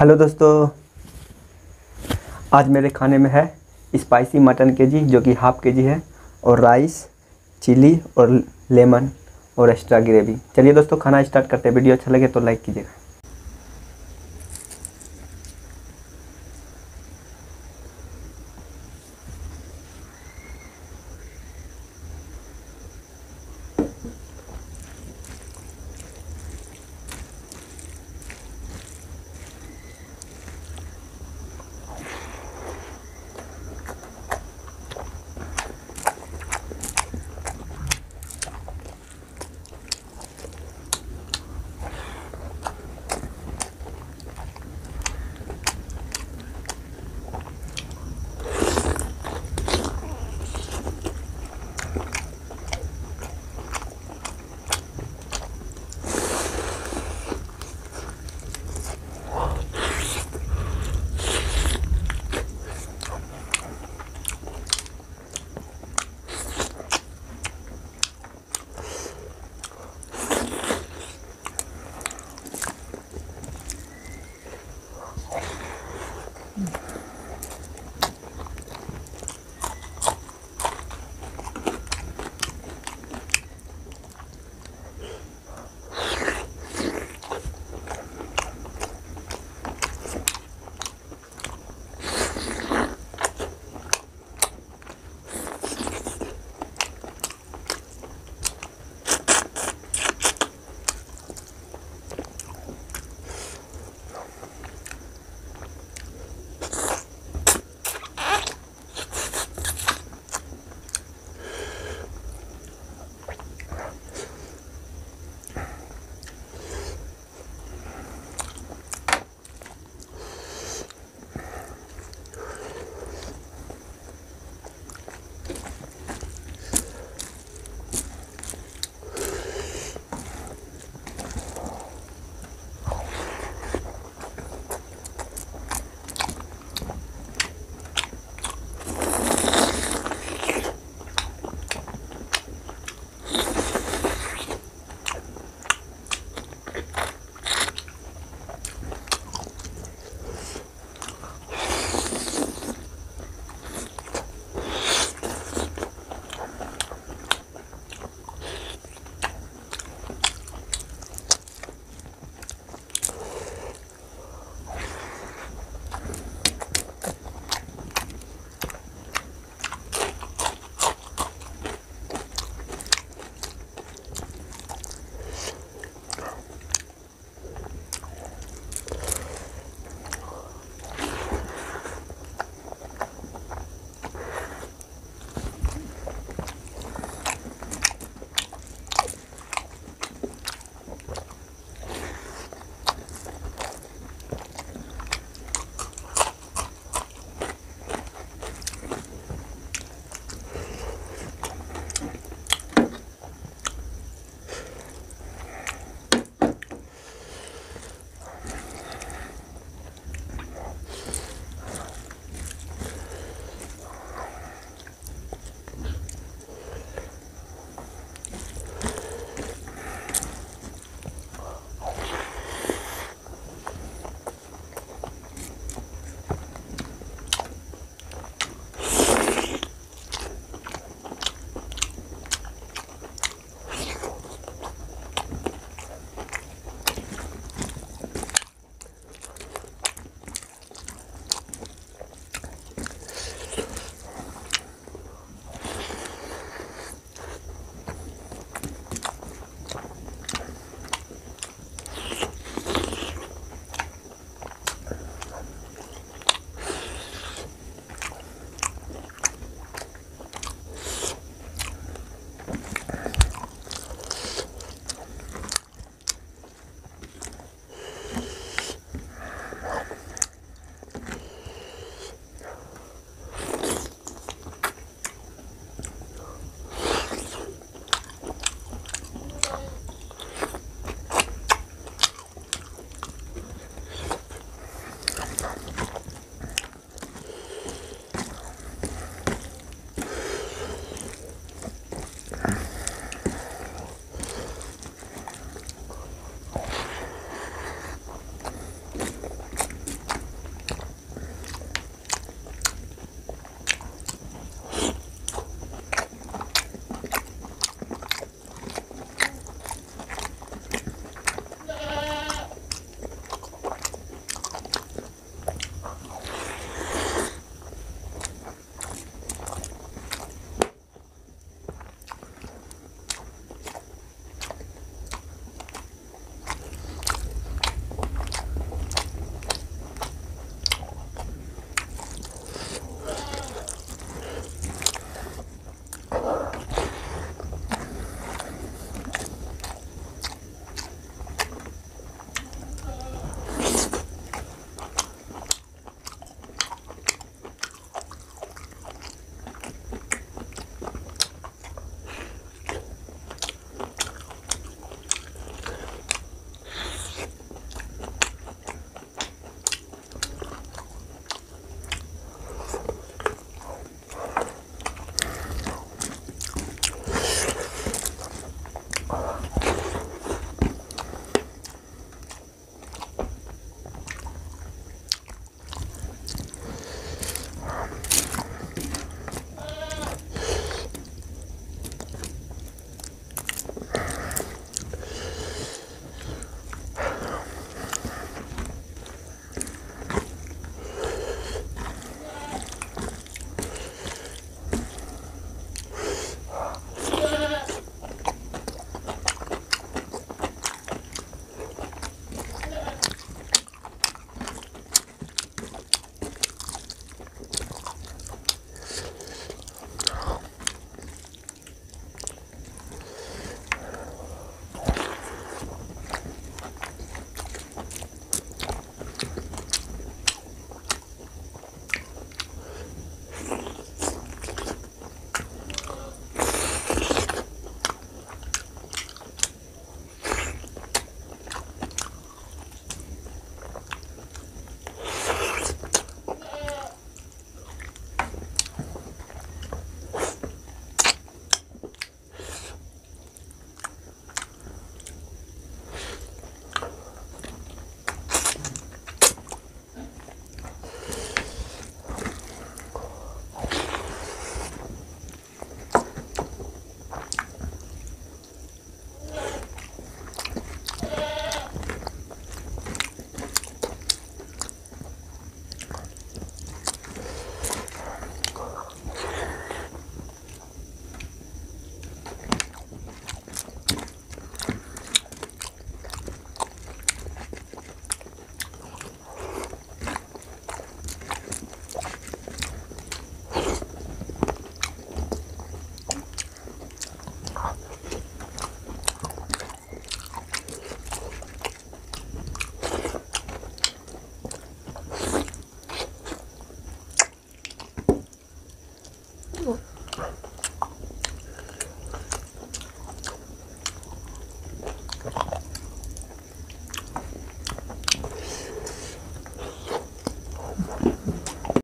Hello दोस्तों, आज मेरे खाने में है स्पाइसी मटन के जी जो कि हाफ़ के जी है, और राइस, चिली और लेमन और एक्स्ट्रा ग्रेवी। चलिए दोस्तों, खाना स्टार्ट करते हैं। वीडियो अच्छा लगे तो लाइक कीजिएगा।